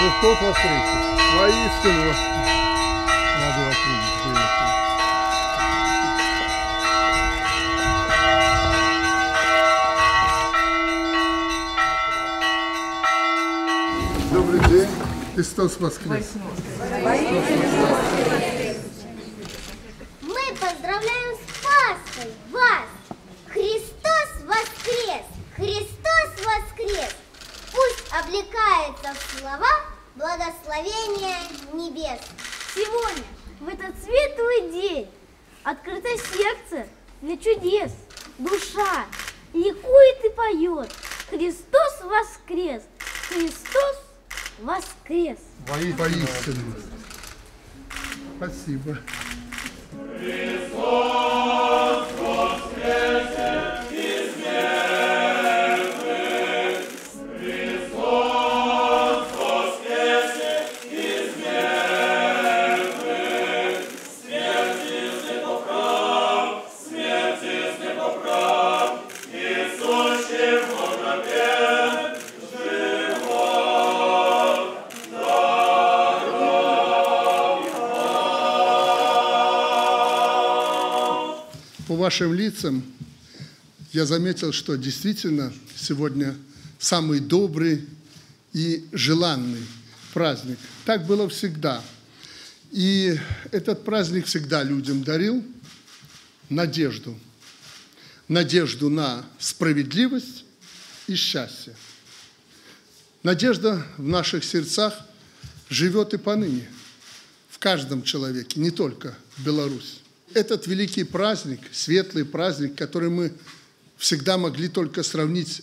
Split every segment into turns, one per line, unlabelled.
Христос воскрес! Воистину! Надо вас приветствовать. Добрый день! Христос воскрес!
Мы поздравляем с Пасхой вас! Христос воскрес! Христос воскрес! Пусть облекается в слова благословения небес.
Сегодня, в этот светлый день, открыто сердце для чудес. Душа ликует и поет. Христос воскрес! Христос воскрес!
Вои- Воистину. Спасибо. По вашим лицам я заметил, что действительно сегодня самый добрый и желанный праздник. Так было всегда. И этот праздник всегда людям дарил надежду. Надежду на справедливость и счастье. Надежда в наших сердцах живет и поныне, в каждом человеке, не только в Беларуси. Этот великий праздник, светлый праздник, который мы всегда могли только сравнить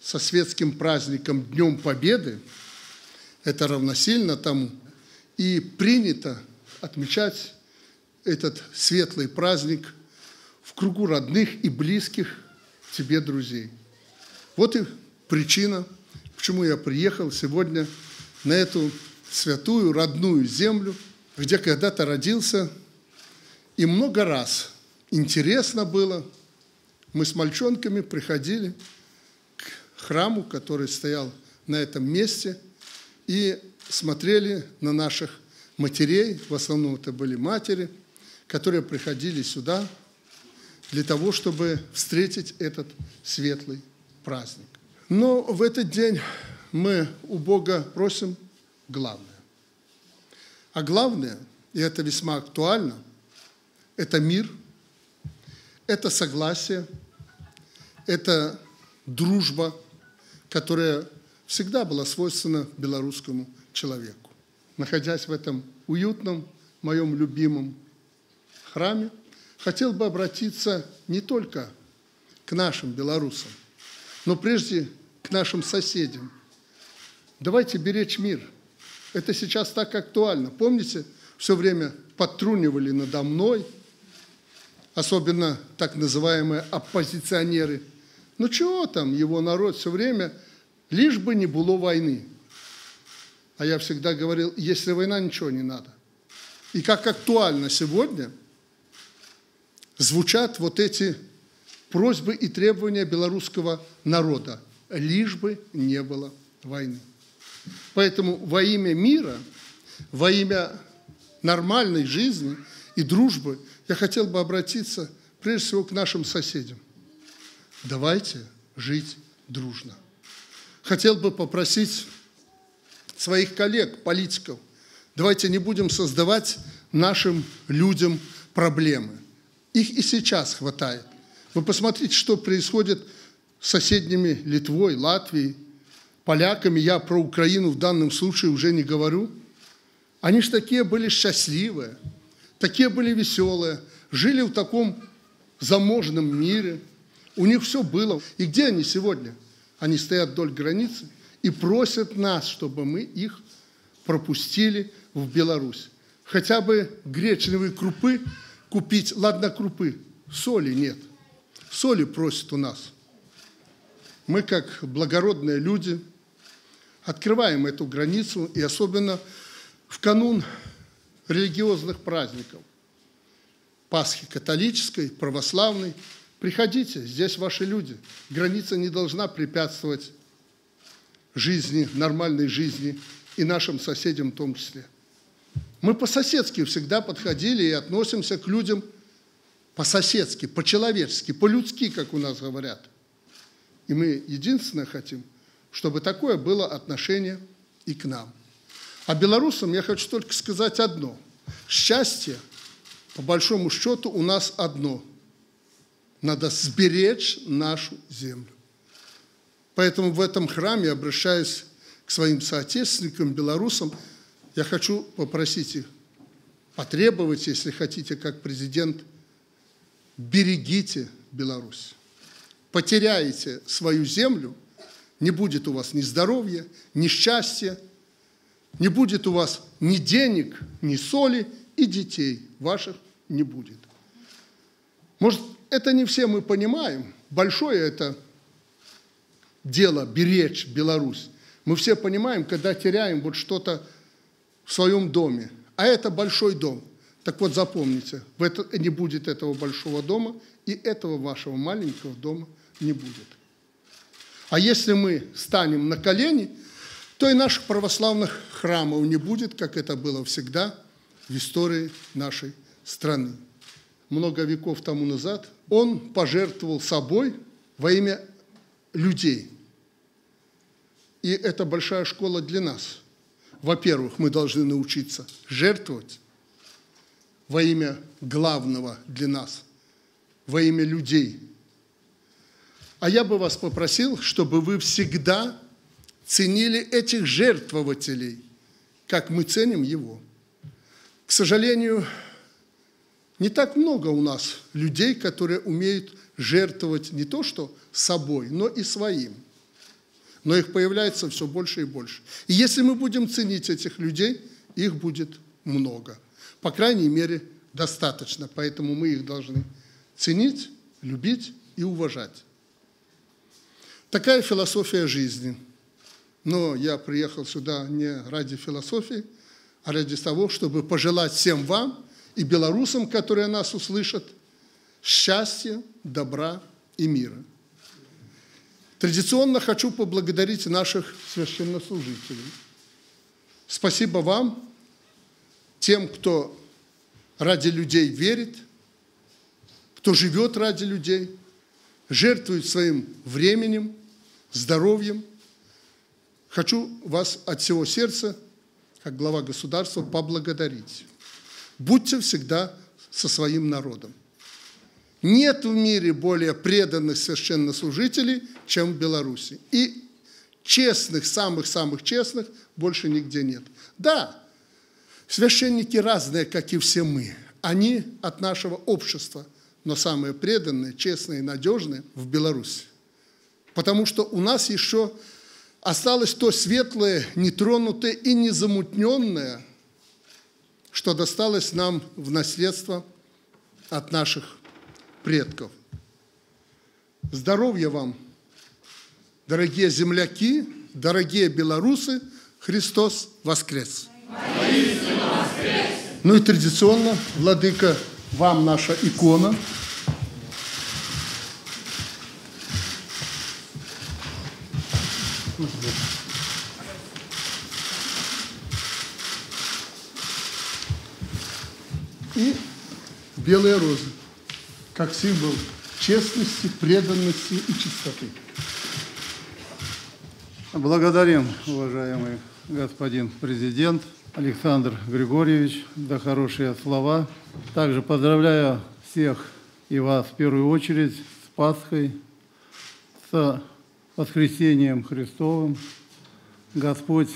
со светским праздником Днем Победы, это равносильно тому, и принято отмечать этот светлый праздник в кругу родных и близких тебе друзей. Вот и причина, почему я приехал сегодня на эту святую родную землю, где когда-то родился, и много раз интересно было. Мы с мальчонками приходили к храму, который стоял на этом месте, и смотрели на наших матерей, в основном это были матери, которые приходили сюда для того, чтобы встретить этот светлый праздник. Но в этот день мы у Бога просим главное. А главное, и это весьма актуально, это мир, это согласие, это дружба, которая всегда была свойственна белорусскому человеку. Находясь в этом уютном, моем любимом храме, хотел бы обратиться не только к нашим белорусам, но прежде к нашим соседям. Давайте беречь мир. Это сейчас так актуально. Помните, все время подтрунивали надо мной, особенно так называемые оппозиционеры. Ну чего там, его народ все время, лишь бы не было войны. А я всегда говорил, если война, ничего не надо. И как актуально сегодня звучат вот эти просьбы и требования белорусского народа, лишь бы не было войны. Поэтому во имя мира, во имя нормальной жизни и дружбы я хотел бы обратиться прежде всего к нашим соседям. Давайте жить дружно. Хотел бы попросить своих коллег, политиков, давайте не будем создавать нашим людям проблемы. Их и сейчас хватает. Вы посмотрите, что происходит с соседними Литвой, Латвией, поляками. Я про Украину в данном случае уже не говорю. Они же такие были счастливые, такие были веселые, жили в таком заможном мире. У них все было. И где они сегодня? Они стоят вдоль границы и просят нас, чтобы мы их пропустили в Беларусь. Хотя бы гречневые крупы купить. Ладно, крупы, соли нет. Соли просят у нас. Мы, как благородные люди, открываем эту границу, и особенно в канун религиозных праздников. Пасхи католической, православной. Приходите, здесь ваши люди. Граница не должна препятствовать жизни, нормальной жизни и нашим соседям в том числе. Мы по-соседски всегда подходили и относимся к людям по-соседски, по-человечески, по-людски, как у нас говорят. И мы единственное хотим, чтобы такое было отношение и к нам. А белорусам я хочу только сказать одно. Счастье, по большому счету, у нас одно. Надо сберечь нашу землю. Поэтому в этом храме, обращаясь к своим соотечественникам, белорусам, я хочу попросить их, потребовать, если хотите, как президент, берегите Беларусь. Потеряете свою землю, не будет у вас ни здоровья, ни счастья, не будет у вас ни денег, ни соли, и детей ваших не будет. Может, это не все мы понимаем. Большое это дело беречь Беларусь. Мы все понимаем, когда теряем вот что-то в своем доме, а это большой дом. Так вот запомните, в это, не будет этого большого дома, и этого вашего маленького дома не будет. А если мы станем на колени, то и наших православных храмов не будет, как это было всегда в истории нашей страны. Много веков тому назад он пожертвовал собой во имя людей – и это большая школа для нас. Во-первых, мы должны научиться жертвовать во имя главного для нас, во имя людей. А я бы вас попросил, чтобы вы всегда ценили этих жертвователей, как мы ценим его. К сожалению, не так много у нас людей, которые умеют жертвовать не то что собой, но и своим – но их появляется все больше и больше. И если мы будем ценить этих людей, их будет много. По крайней мере, достаточно. Поэтому мы их должны ценить, любить и уважать. Такая философия жизни. Но я приехал сюда не ради философии, а ради того, чтобы пожелать всем вам и белорусам, которые нас услышат, счастья, добра и мира. Традиционно хочу поблагодарить наших священнослужителей. Спасибо вам, тем, кто ради людей верит, кто живет ради людей, жертвует своим временем, здоровьем. Хочу вас от всего сердца, как глава государства, поблагодарить. Будьте всегда со своим народом. Нет в мире более преданных священнослужителей, чем в Беларуси. И честных, самых-самых честных больше нигде нет. Да, священники разные, как и все мы. Они от нашего общества, но самые преданные, честные и надежные в Беларуси. Потому что у нас еще осталось то светлое, нетронутое и незамутненное, что досталось нам в наследство от наших предков. Здоровья вам, дорогие земляки, дорогие белорусы, Христос воскрес! воскрес! Ну и традиционно, Владыка, вам наша икона. И белые розы как символ честности, преданности и чистоты.
Благодарим, уважаемый господин президент Александр Григорьевич, за хорошие слова. Также поздравляю всех и вас в первую очередь с Пасхой, с воскресением Христовым. Господь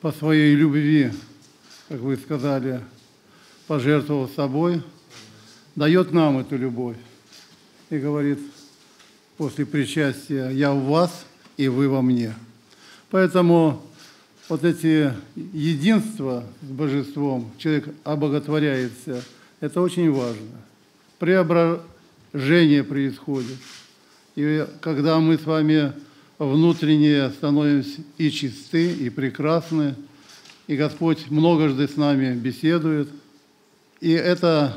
по своей любви, как вы сказали, пожертвовал собой – дает нам эту любовь и говорит после причастия «Я в вас, и вы во мне». Поэтому вот эти единства с божеством, человек обоготворяется, это очень важно. Преображение происходит. И когда мы с вами внутренне становимся и чисты, и прекрасны, и Господь многожды с нами беседует, и это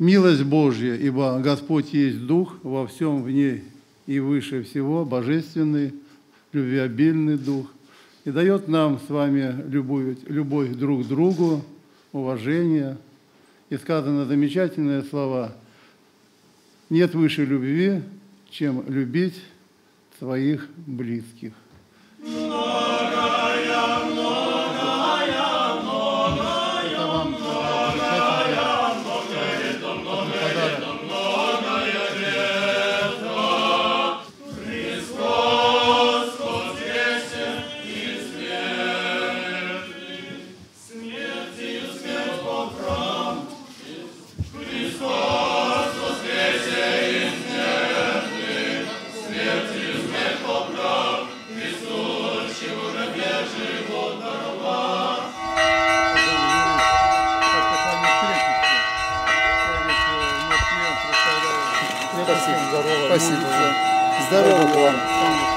Милость Божья, ибо Господь есть Дух, во всем в ней и выше всего, божественный, любвеобильный Дух. и дает нам с вами любовь, любовь друг к другу, уважение. И сказано замечательные слова. Нет выше любви, чем любить своих близких.
Спасибо. Здорово вам.